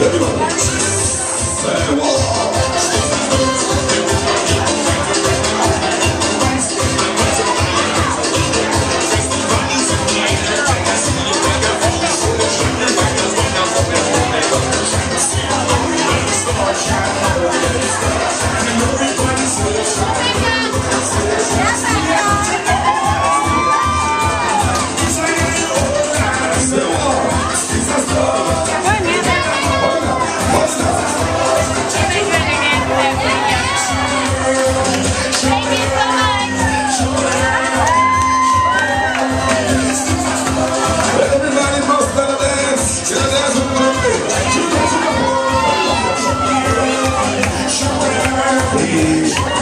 何? Me?